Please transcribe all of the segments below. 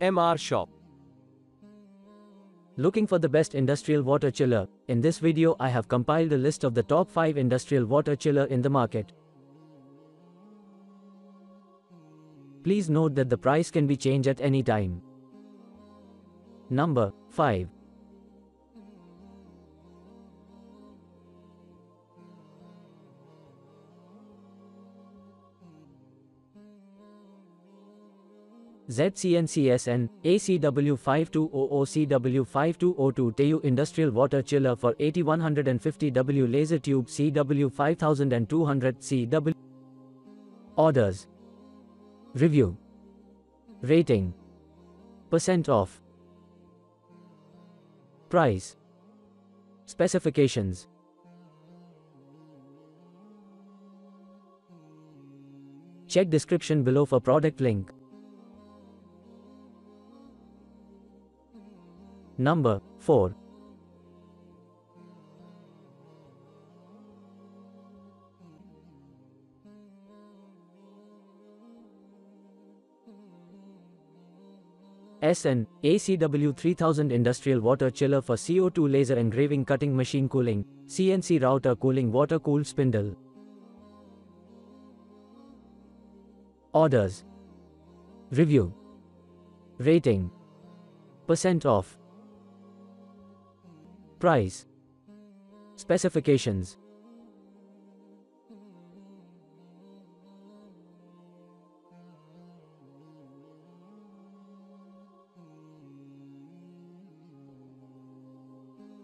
MR Shop. Looking for the best industrial water chiller? In this video I have compiled a list of the top 5 industrial water chiller in the market. Please note that the price can be changed at any time. Number 5. ZCNCSN ACW5200CW5202 TEU Industrial Water Chiller for 8150W Laser Tube CW5200 CW Orders. Review. Rating. Percent off. Price. Specifications. Check description below for product link. Number 4. S&A CW 3000 Industrial Water Chiller for CO2 Laser Engraving Cutting Machine Cooling, CNC Router Cooling Water Cooled Spindle. Orders Review Rating Percent off Price Specifications.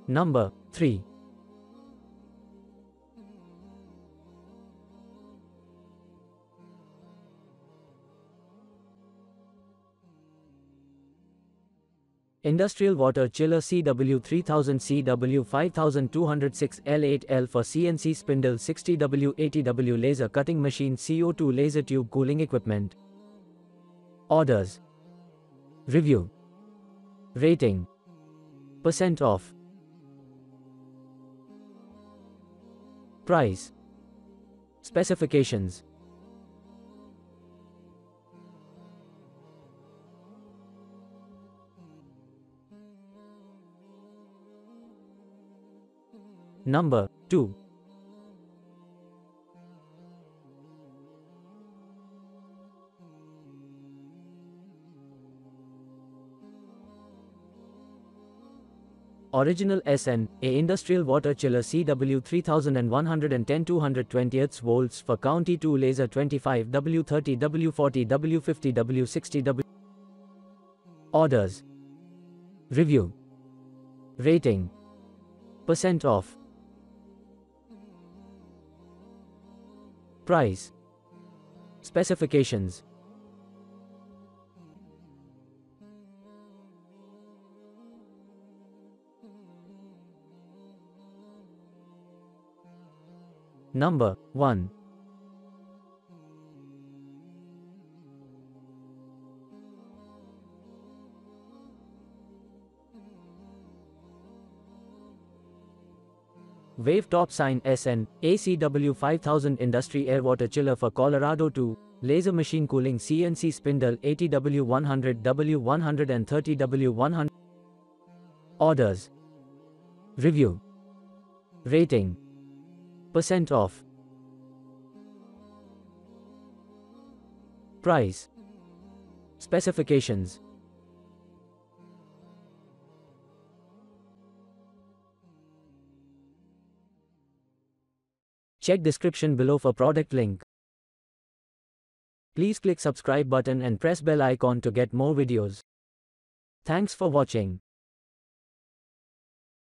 Number 3 Industrial Water Chiller CW3000 CW5206 L8L for CNC Spindle 60W 80W Laser Cutting Machine CO2 Laser Tube Cooling Equipment. Orders. Review. Rating. Percent off. Price. Specifications Number 2. Original SN, a industrial water chiller CW 3110 220 volts for County 2 laser 25 W30 W40 W50 W60 W. Orders. Review. Rating. Percent off Price Specifications. Number 1 Wave Top Sign S&A CW 5000 Industry Air Water Chiller for Colorado 2, Laser Machine Cooling CNC Spindle 80W100 W130 W100 Orders. Review. Rating. Percent off. Price. Specifications Check description below for product link. Please click subscribe button and press bell icon to get more videos. Thanks for watching.